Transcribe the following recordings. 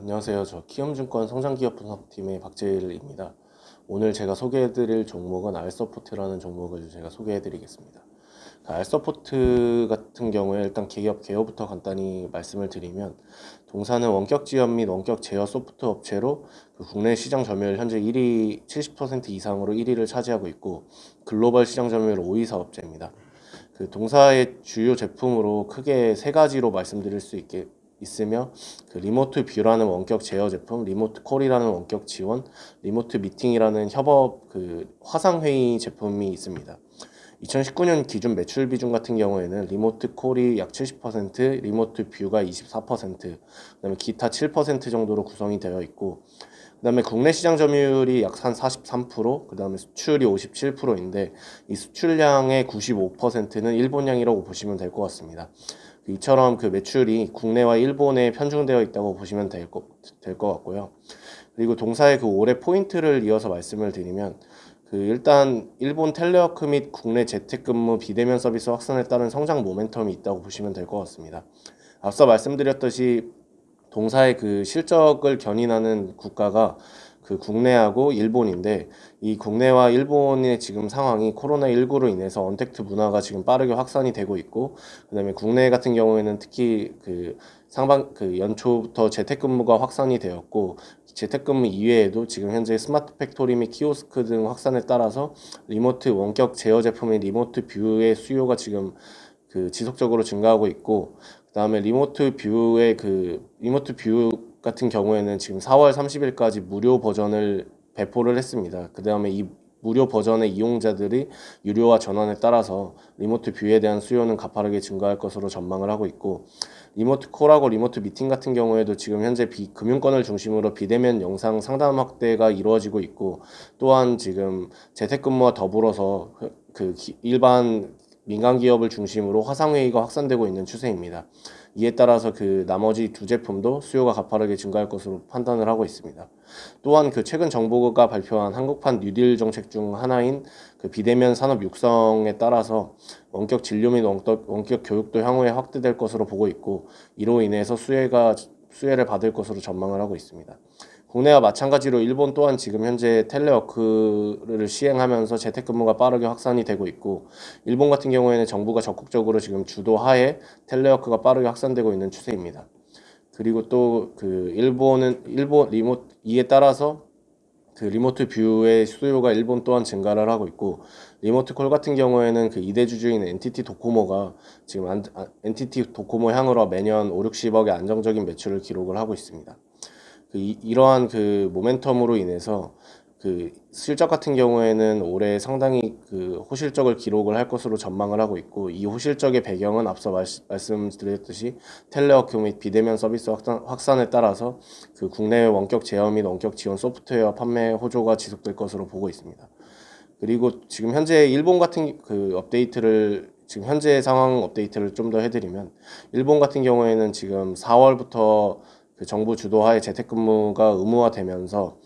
안녕하세요. 저 키움증권 성장기업 분석팀의 박재일입니다. 오늘 제가 소개해드릴 종목은 RSUPPORT라는 종목을 제가 소개해드리겠습니다. 그 RSUPPORT 같은 경우에 일단 기업 개요부터 간단히 말씀을 드리면 동사는 원격 지원 및 원격 제어 소프트 업체로 그 국내 시장 점유율 현재 1위 70% 이상으로 1위를 차지하고 있고 글로벌 시장 점유율 5위 사업체입니다. 그 동사의 주요 제품으로 크게 세 가지로 말씀드릴 수 있게 있으며 그 RemoteView라는 원격 제어 제품, RemoteCall이라는 원격 지원, RemoteMeeting이라는 협업 그 화상 회의 제품이 있습니다. 2019년 기준 매출 비중 같은 경우에는 RemoteCall이 약 70%, RemoteView가 24%, 그다음에 기타 7% 정도로 구성이 되어 있고 그다음에 국내 시장 점유율이 약 한 43%, 그다음에 수출이 57%인데 이 수출량의 95%는 일본향이라고 보시면 될 것 같습니다. 이처럼 그 매출이 국내와 일본에 편중되어 있다고 보시면 될 것, 같고요. 그리고 동사의 그 올해 포인트를 이어서 말씀을 드리면 그 일단 일본 텔레워크 및 국내 재택근무 비대면 서비스 확산에 따른 성장 모멘텀이 있다고 보시면 될 것 같습니다. 앞서 말씀드렸듯이 동사의 그 실적을 견인하는 국가가 그 국내하고 일본인데 이 국내와 일본의 지금 상황이 코로나19로 인해서 언택트 문화가 지금 빠르게 확산이 되고 있고 그다음에 국내 같은 경우에는 특히 그 상반 그 연초부터 재택근무가 확산이 되었고 재택근무 이외에도 지금 현재 smart factory 및 키오스크 등 확산에 따라서 remote 원격 제어 제품의 RemoteView의 수요가 지금 그 지속적으로 증가하고 있고 그다음에 RemoteView의 그 RemoteView 같은 경우에는 지금 4월 30일까지 무료 버전을 배포를 했습니다. 그 다음에 이 무료 버전의 이용자들이 유료화 전환에 따라서 RemoteView에 대한 수요는 가파르게 증가할 것으로 전망을 하고 있고 RemoteCall하고 RemoteMeeting 같은 경우에도 지금 현재 비, 금융권을 중심으로 비대면 영상 상담 확대가 이루어지고 있고 또한 지금 재택근무와 더불어서 그, 그 일반 민간 기업을 중심으로 화상회의가 확산되고 있는 추세입니다. 이에 따라서 그 나머지 두 제품도 수요가 가파르게 증가할 것으로 판단을 하고 있습니다. 또한 그 최근 정부가 발표한 한국판 뉴딜 정책 중 하나인 그 비대면 산업 육성에 따라서 원격 진료 및 원격, 교육도 향후에 확대될 것으로 보고 있고 이로 인해서 수혜가 수혜를 받을 것으로 전망을 하고 있습니다. 국내와 마찬가지로 일본 또한 지금 현재 텔레워크를 시행하면서 재택근무가 빠르게 확산이 되고 있고 일본 같은 경우에는 정부가 적극적으로 지금 주도하에 텔레워크가 빠르게 확산되고 있는 추세입니다. 그리고 또 그 일본은 일본 remote 이에 따라서 그 RemoteView의 수요가 일본 또한 증가를 하고 있고 RemoteCall 같은 경우에는 그 2대 주주인 NTT 도코모가 지금 안, 아, NTT 도코모 향으로 매년 5, 60억의 안정적인 매출을 기록을 하고 있습니다. 그 이, 이러한 그 모멘텀으로 인해서 그 실적 같은 경우에는 올해 상당히 그 호실적을 기록을 할 것으로 전망을 하고 있고 이 호실적의 배경은 앞서 말, 말씀드렸듯이 텔레워크 및 비대면 서비스 확산, 확산에 따라서 그 국내 원격 제어 및 원격 지원 소프트웨어 판매 호조가 지속될 것으로 보고 있습니다. 그리고 지금 현재 일본 같은 그 업데이트를 지금 현재 상황 업데이트를 좀 더 해드리면 일본 같은 경우에는 지금 4월부터 그 정부 주도하에 재택근무가 의무화되면서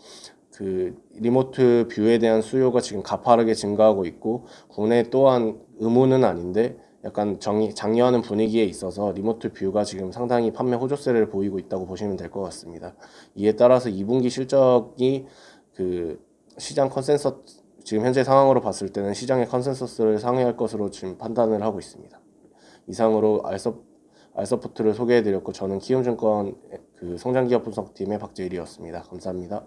그 RemoteView에 대한 수요가 지금 가파르게 증가하고 있고 국내 또한 의무는 아닌데 약간 정의, 장려하는 분위기에 있어서 RemoteView가 지금 상당히 판매 호조세를 보이고 있다고 보시면 될 것 같습니다. 이에 따라서 2분기 실적이 그 시장 컨센서 지금 현재 상황으로 봤을 때는 시장의 컨센서스를 상회할 것으로 지금 판단을 하고 있습니다. 이상으로 알서 알서포트를 소개해드렸고 저는 키움증권 그 성장기업 분석팀의 박재일이었습니다. 감사합니다.